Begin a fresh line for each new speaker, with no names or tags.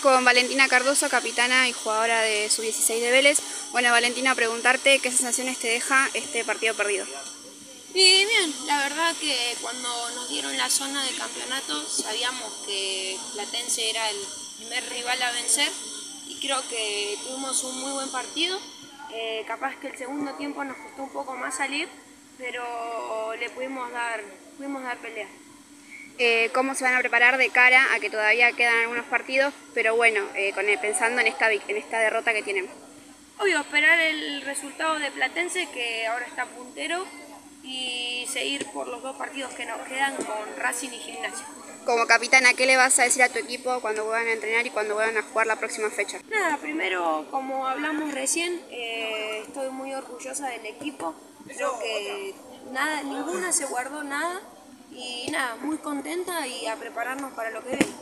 con Valentina Cardoso, capitana y jugadora de Sub-16 de Vélez. Bueno, Valentina, preguntarte qué sensaciones te deja este partido perdido.
Bien, la verdad que cuando nos dieron la zona de campeonato sabíamos que Platense era el primer rival a vencer y creo que tuvimos un muy buen partido. Eh, capaz que el segundo tiempo nos costó un poco más salir, pero le pudimos dar, pudimos dar pelea.
Eh, cómo se van a preparar de cara a que todavía quedan algunos partidos, pero bueno, eh, con pensando en esta, en esta derrota que tienen.
Obvio, esperar el resultado de Platense, que ahora está puntero, y seguir por los dos partidos que nos quedan con Racing y Gimnasia.
Como capitana, ¿qué le vas a decir a tu equipo cuando vuelvan a entrenar y cuando vuelvan a jugar la próxima fecha?
Nada, primero, como hablamos recién, eh, estoy muy orgullosa del equipo. Creo que nada, ninguna se guardó nada y nada, muy contenta y a prepararnos para lo que viene.